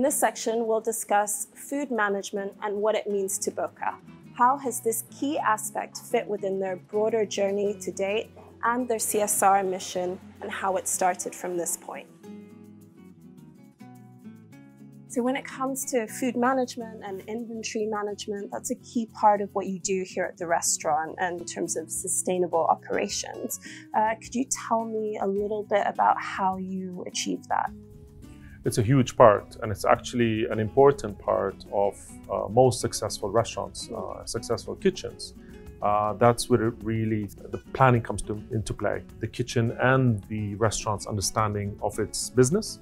In this section, we'll discuss food management and what it means to Boca. How has this key aspect fit within their broader journey to date and their CSR mission and how it started from this point? So when it comes to food management and inventory management, that's a key part of what you do here at the restaurant in terms of sustainable operations. Uh, could you tell me a little bit about how you achieve that? It's a huge part, and it's actually an important part of uh, most successful restaurants, uh, successful kitchens. Uh, that's where really the planning comes to, into play. The kitchen and the restaurant's understanding of its business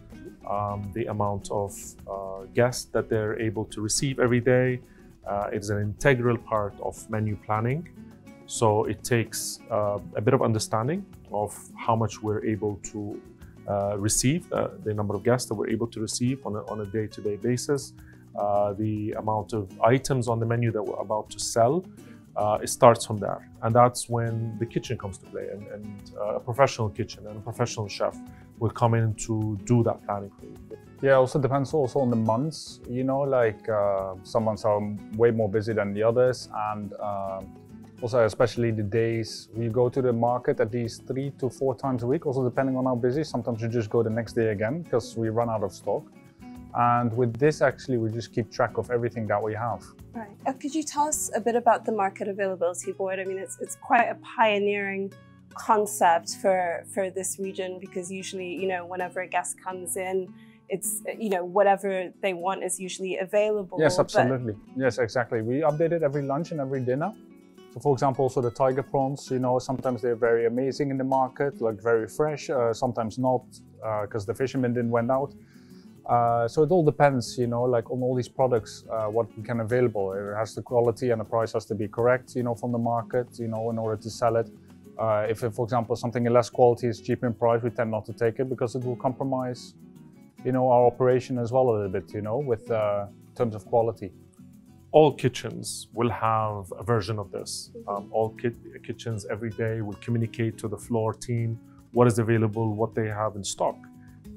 um, the amount of uh, guests that they're able to receive every day. Uh, it is an integral part of menu planning. So it takes uh, a bit of understanding of how much we're able to uh, receive, uh, the number of guests that we're able to receive on a, day-to-day -day basis, uh, the amount of items on the menu that we're about to sell, uh, it starts from there. And that's when the kitchen comes to play and, and uh, a professional kitchen and a professional chef will come in to do that planning for you. Yeah, also depends also on the months, you know, like uh, some months are way more busy than the others. And also especially the days we go to the market at least three to four times a week, also depending on how busy. Sometimes you just go the next day again because we run out of stock. And with this, actually, we just keep track of everything that we have. Right. Uh, could you tell us a bit about the Market Availability Board? I mean, it's, it's quite a pioneering concept for, for this region because usually, you know, whenever a guest comes in, it's, you know, whatever they want is usually available. Yes, absolutely. Yes, exactly. We update it every lunch and every dinner. So for example, also the tiger prawns, you know, sometimes they're very amazing in the market, like very fresh, uh, sometimes not, because uh, the fishermen didn't went out. Uh, so it all depends, you know, like on all these products, uh, what can available. It has the quality and the price has to be correct, you know, from the market, you know, in order to sell it. Uh, if, for example, something in less quality is cheap in price, we tend not to take it because it will compromise, you know, our operation as well a little bit, you know, with uh, terms of quality. All kitchens will have a version of this. Um, all ki kitchens every day will communicate to the floor team what is available, what they have in stock.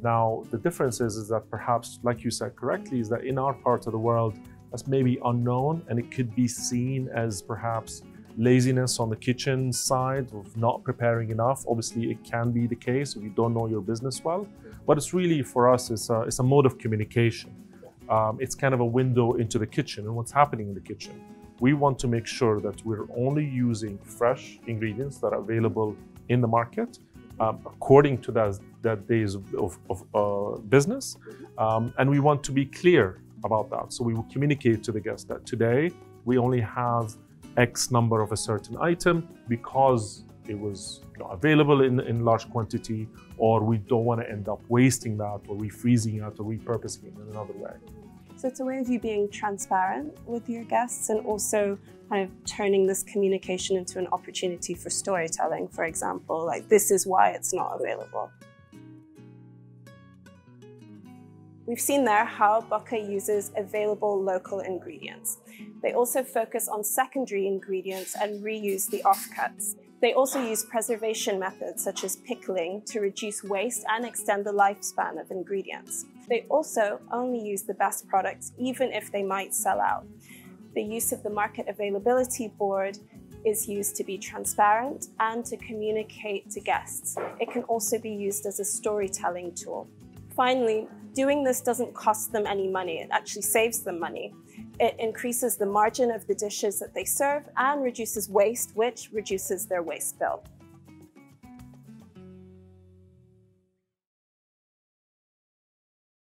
Now, the difference is, is that perhaps, like you said correctly, is that in our part of the world, that's maybe unknown and it could be seen as perhaps laziness on the kitchen side of not preparing enough. Obviously, it can be the case if you don't know your business well, but it's really for us, it's a, it's a mode of communication. Um, it's kind of a window into the kitchen and what's happening in the kitchen. We want to make sure that we're only using fresh ingredients that are available in the market um, according to that, that days of, of uh, business. Um, and we want to be clear about that. So we will communicate to the guest that today we only have X number of a certain item because it was available in, in large quantity, or we don't want to end up wasting that or refreezing it or repurposing it in another way. So it's a way of you being transparent with your guests and also kind of turning this communication into an opportunity for storytelling, for example, like this is why it's not available. We've seen there how Boca uses available local ingredients. They also focus on secondary ingredients and reuse the offcuts. They also use preservation methods such as pickling to reduce waste and extend the lifespan of ingredients. They also only use the best products even if they might sell out. The use of the Market Availability Board is used to be transparent and to communicate to guests. It can also be used as a storytelling tool. Finally, doing this doesn't cost them any money, it actually saves them money. It increases the margin of the dishes that they serve and reduces waste, which reduces their waste bill.